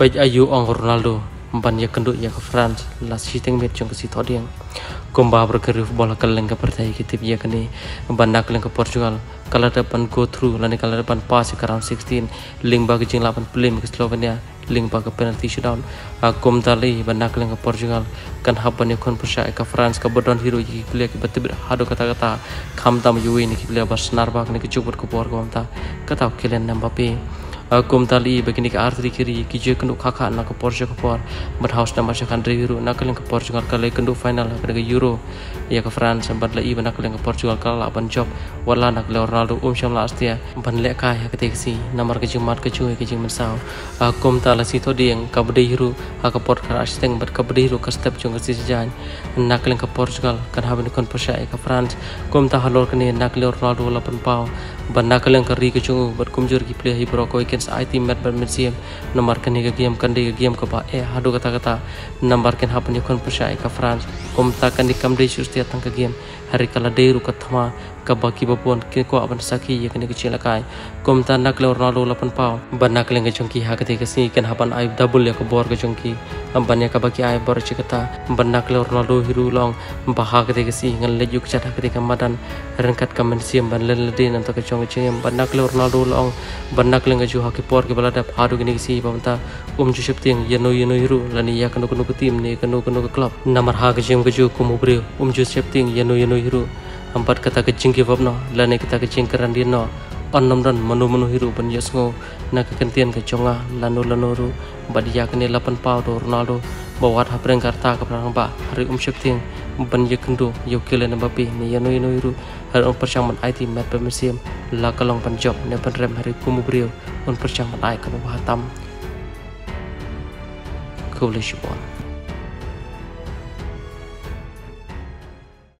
Baik ayu ong Ronaldo ban ya kenduk ya ke France la si teng met jong si todiang komba berkeru bola kaleng ke pertai ki tip ya kini ban nak ke Portugal. Kala depan go through lani kala depan pass ke round 16 ling bagi jing lapan pelim ke Slovenia ling bagi penalty shootout akum tali ban nak leng ke Portugal. Kan hapan ya kon persa ke France ke hero ki play ke hado kata kata kam tam yuwi ni ki play bas narbak ni ke cupur ke por ko ta. Kata kelen Mbappe kum tali begini ke artri kiri ki je kendu kakak nak ke Porsche ke por berhaus nama syakan euro nak ke Portugal kali kendu final ke Euro. Ya ke France sempat lagi nak kalian ke Portugal kala ban job wala nak le Ronaldo um syam last ya ban le ka ya ketik si nomor ke jumat ke cuy ke mensau. Kum tali si to dieng ke bede euro ke por kar asiteng bat ke bede euro ke step jong ke si nak kalian ke Portugal kan habin kon Porsche ke France. Kum ta halor kini nak le Ronaldo lapan pau. Ban nak ke ri ke bat kumjur ki play hi against IT Met Museum nomor kan higa game kan game ko ba hadu kata kata nomor kan hapan yakon percaya ka France om takan di kam de game. Hari kala deru ka thama ka baki babon kin ko aban saki ye kan kecil kai. Kom ta nak le Ronaldo lapan pau ban nak le ngajong ha ka te ka si kan hapan ai double ya ka bor ka jong ki am ban ya ka baki ai bor chikata ban nak le Ronaldo hiru long. Ba ha ka te ka si ngal le juk chat ha ka te ka madan. Ren kat ka man siam ban le le din anto ka chong ching ban nak le Ronaldo long. Ban nak le ngaju ha ki por ke bala da hadu gini si pamta um ju ship ting. Yeno yeno hiru lani ya kanu kanu tim ne kanu kanu club. Namar ha ka jim ka ju ku mu bre um ju ship ting. Yeno yeno hiru empat kata kecing ke no. Lane kita kecing keran dia no. Nom dan manu manu hiru ban yasngo na kekentian ke conga lanu ru badia kene lapan pau do Ronaldo. Bawat hapreng karta perang ba hari um syakting ban ye kendo yo kele na babi ni yano hiru hari um persyang man IT mat pemesim la kalong pan job ne pan rem hari kumu brio. Un persyang man ai bawah hatam Coolish one.